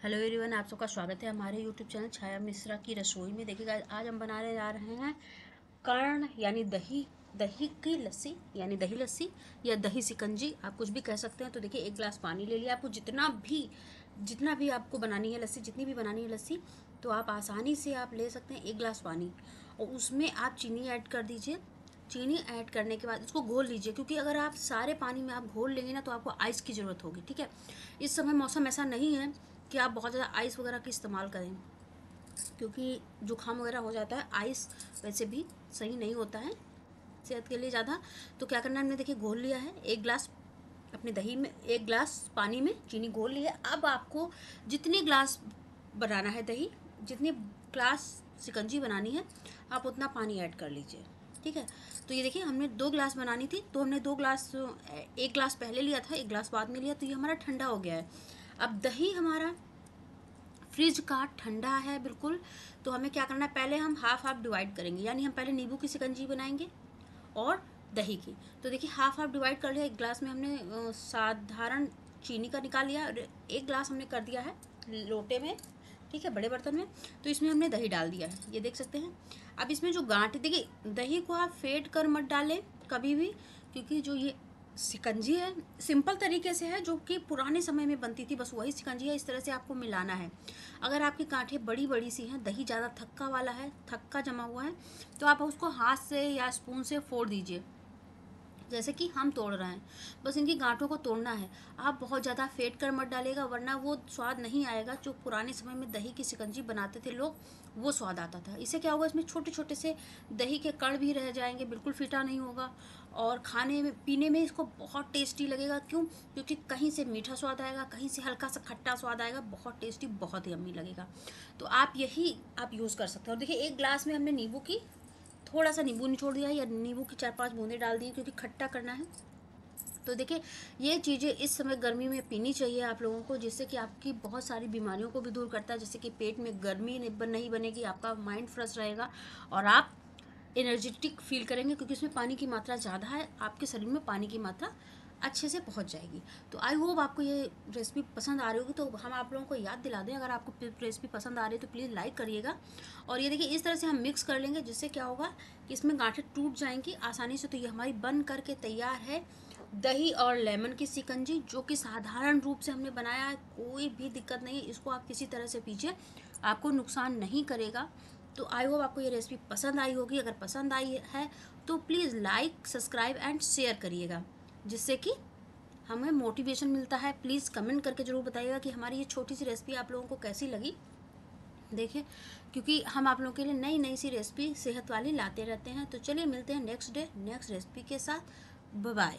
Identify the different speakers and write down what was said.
Speaker 1: Hello everyone, आप सबका स्वागत है हमारे यूट्यूब चैनल छाया मिश्रा की रसोई में। देखिएगा आज हम बनाने जा रहे हैं कर्ण, यानी दही दही की लस्सी, यानी दही लस्सी या दही सिकंजी। आप कुछ भी कह सकते हैं तो देखिए, एक गिलास पानी ले लिया। आपको जितना भी जितना भी आपको बनानी है लस्सी, जितनी भी बनानी है लस्सी तो आप आसानी से आप ले सकते हैं एक गिलास पानी। और उसमें आप चीनी ऐड कर दीजिए। चीनी ऐड करने के बाद इसको घोल लीजिए, क्योंकि अगर आप सारे पानी में आप घोल लेंगे ना तो आपको आइस की ज़रूरत होगी, ठीक है? इस समय मौसम ऐसा नहीं है कि आप बहुत ज़्यादा आइस वगैरह का इस्तेमाल करें। क्योंकि जुकाम वगैरह हो जाता है आइस वैसे भी सही नहीं होता है सेहत के लिए ज़्यादा। तो क्या करना है, हमने देखिए घोल लिया है, एक गिलास अपने दही में, एक गिलास पानी में चीनी घोल लिया अब आपको जितनी गिलास बनाना है दही, जितनी ग्लास सिकंजी बनानी है, आप उतना पानी ऐड कर लीजिए, ठीक है? तो ये देखिए, हमने दो ग्लास बनानी थी तो हमने दो ग्लास एक ग्लास पहले लिया था, एक ग्लास बाद में लिया तो ये हमारा ठंडा हो गया है। अब दही हमारा फ्रिज का ठंडा है बिल्कुल तो हमें क्या करना है? पहले हम हाफ़ हाफ़ डिवाइड करेंगे, यानी हम पहले नींबू की सिकंजी बनाएँगे और दही की। तो देखिए हाफ़ हाफ़ डिवाइड कर लिया, एक गिलास में हमने साधारण चीनी का निकाल लिया, और एक ग्लास हमने कर दिया है लोटे में, ठीक है, बड़े बर्तन में तो इसमें हमने दही डाल दिया है, ये देख सकते हैं। अब इसमें जो गांठ, देखिए, दही को आप फेंट कर मत डालें कभी भी, क्योंकि जो ये सिकंजी है, सिंपल तरीके से है, जो कि पुराने समय में बनती थी, बस वही सिकंजी है, इस तरह से आपको मिलाना है। अगर आपकी कांठे बड़ी बड़ी सी हैं, दही ज़्यादा थक्का वाला है, थक्का जमा हुआ है तो आप उसको हाथ से या स्पून से फोड़ दीजिए। जैसे कि हम तोड़ रहे हैं। बस इनकी गांठों को तोड़ना है। आप बहुत ज़्यादा फेंट कर मत डालेगा वरना वो स्वाद नहीं आएगा जो पुराने समय में दही की सिकंजी बनाते थे लोग, वो स्वाद आता था। इससे क्या होगा, इसमें छोटे छोटे से दही के कण भी रह जाएँगे, बिल्कुल फीटा नहीं होगा। और खाने में, पीने में इसको बहुत टेस्टी लगेगा। क्यों? क्योंकि कहीं से मीठा स्वाद आएगा, कहीं से हल्का सा खट्टा स्वाद आएगा, बहुत टेस्टी, बहुत ही अम्मी लगेगा। तो आप यही आप यूज़ कर सकते हो। और देखिए, एक ग्लास में हमने नींबू की थोड़ा सा नींबू निचोड़ दिया या नींबू की चार पाँच बूंदे डाल दिए क्योंकि खट्टा करना है। तो देखिए, ये चीज़ें इस समय गर्मी में पीनी चाहिए आप लोगों को, जिससे कि आपकी बहुत सारी बीमारियों को भी दूर करता है, जैसे कि पेट में गर्मी नहीं बनेगी, आपका माइंड फ्रेश रहेगा और आप एनर्जेटिक फील करेंगे क्योंकि इसमें पानी की मात्रा ज़्यादा है, आपके शरीर में पानी की मात्रा अच्छे से पहुँच जाएगी। तो आई होप आपको ये रेसिपी पसंद आ रही होगी तो हम आप लोगों को याद दिला दें। अगर आपको रेसिपी पसंद आ रही है तो प्लीज़ लाइक करिएगा। और ये देखिए, इस तरह से हम मिक्स कर लेंगे, जिससे क्या होगा कि इसमें गांठें टूट जाएँगी आसानी से। तो ये हमारी बन करके तैयार है दही और लेमन की सिकंजी जो कि साधारण रूप से हमने बनाया है। कोई भी दिक्कत नहीं है, इसको आप किसी तरह से पीछे आपको नुकसान नहीं करेगा। तो आई होप आपको ये रेसिपी पसंद आई होगी। अगर पसंद आई है तो please like subscribe and share करिएगा। जिससे कि हमें मोटिवेशन मिलता है। प्लीज़ कमेंट करके ज़रूर बताइएगा कि हमारी ये छोटी सी रेसिपी आप लोगों को कैसी लगी। देखिए, क्योंकि हम आप लोगों के लिए नई नई सी रेसिपी सेहत वाली लाते रहते हैं। तो चलिए मिलते हैं नेक्स्ट डे नेक्स्ट रेसिपी के साथ। बाय